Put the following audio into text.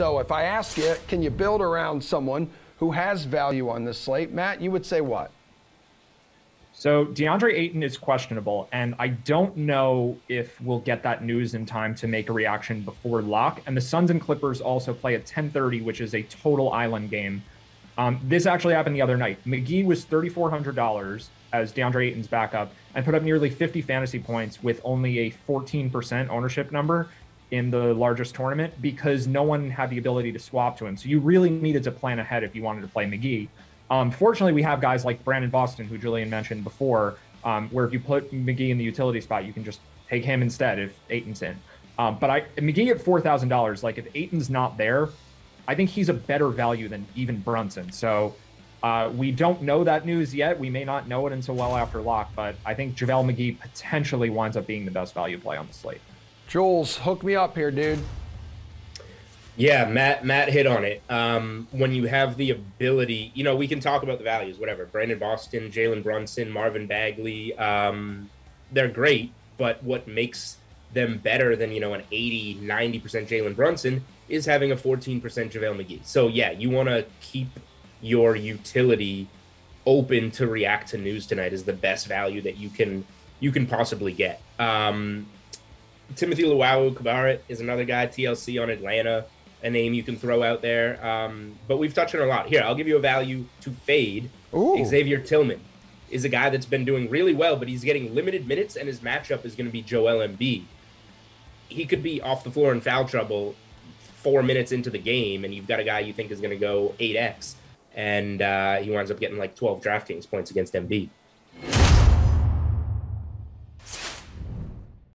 So if I ask you, can you build around someone who has value on this slate? Matt, you would say what? So DeAndre Ayton is questionable, and I don't know if we'll get that news in time to make a reaction before lock. And the Suns and Clippers also play at 10:30, which is a total island game. Um, this actually happened the other night. McGee was $3,400 as DeAndre Ayton's backup and put up nearly 50 fantasy points with only a 14% ownership number in the largest tournament because no one had the ability to swap to him. So you really needed to plan ahead if you wanted to play McGee. Um, fortunately, we have guys like Brandon Boston, who Julian mentioned before, um, where if you put McGee in the utility spot, you can just take him instead if Ayton's in. Um, but I McGee at four thousand dollars, like if Ayton's not there, I think he's a better value than even Brunson. So uh, we don't know that news yet. We may not know it until well after lock, but I think JaVale McGee potentially winds up being the best value play on the slate. Jules, hook me up here, dude. Yeah, Matt Matt hit on it. Um, when you have the ability, you know, we can talk about the values, whatever. Brandon Boston, Jalen Brunson, Marvin Bagley, um, they're great, but what makes them better than, you know, an 80, 90% Jalen Brunson is having a 14% JaVale McGee. So, yeah, you want to keep your utility open to react to news tonight is the best value that you can you can possibly get. Um, Timothy Luwawu-Cabarrot is another guy, TLC on Atlanta a name you can throw out there. Um, but we've touched on a lot. Here, I'll give you a value to fade. Ooh. Xavier Tillman is a guy that's been doing really well, but he's getting limited minutes, and his matchup is going to be Joel Embiid. He could be off the floor in foul trouble four minutes into the game, and you've got a guy you think is going to go 8x, and uh, he winds up getting like 12 DraftKings points against Embiid.